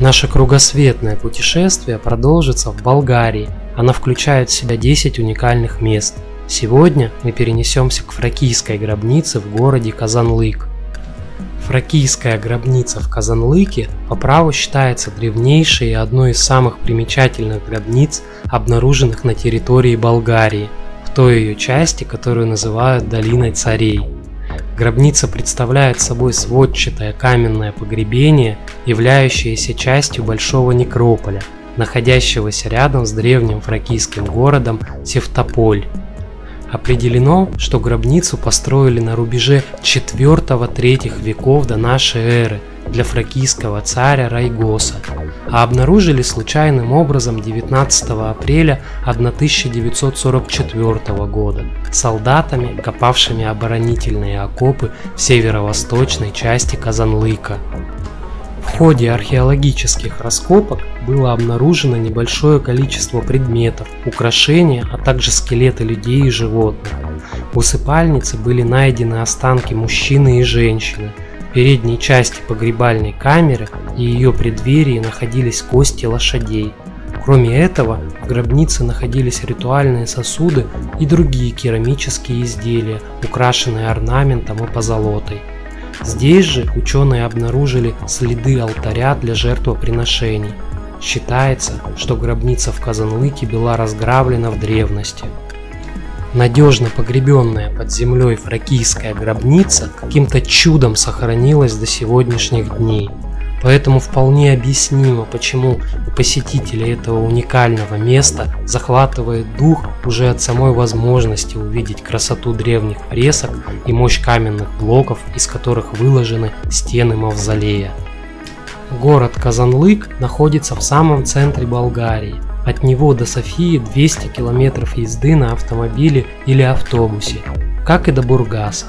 Наше кругосветное путешествие продолжится в Болгарии. Оно включает в себя 10 уникальных мест. Сегодня мы перенесемся к фракийской гробнице в городе Казанлык. Фракийская гробница в Казанлыке по праву считается древнейшей и одной из самых примечательных гробниц, обнаруженных на территории Болгарии, в той ее части, которую называют Долиной Царей. Гробница представляет собой сводчатое каменное погребение, являющееся частью большого некрополя, находящегося рядом с древним фракийским городом Севтополь. Определено, что гробницу построили на рубеже 4-3 веков до нашей эры для фракийского царя Райгоса, а обнаружили случайным образом 19 апреля 1944 года солдатами, копавшими оборонительные окопы в северо-восточной части Казанлыка. Ходе археологических раскопок было обнаружено небольшое количество предметов, украшения, а также скелеты людей и животных. В усыпальнице были найдены останки мужчины и женщины. В передней части погребальной камеры и ее преддверии находились кости лошадей. Кроме этого, в гробнице находились ритуальные сосуды и другие керамические изделия, украшенные орнаментом и позолотой. Здесь же ученые обнаружили следы алтаря для жертвоприношений. Считается, что гробница в Казанлыке была разграблена в древности. Надежно погребенная под землей фракийская гробница каким-то чудом сохранилась до сегодняшних дней – Поэтому вполне объяснимо, почему у посетителей этого уникального места захватывает дух уже от самой возможности увидеть красоту древних фресок и мощь каменных блоков, из которых выложены стены мавзолея. Город Казанлык находится в самом центре Болгарии. От него до Софии 200 километров езды на автомобиле или автобусе, как и до Бургаса.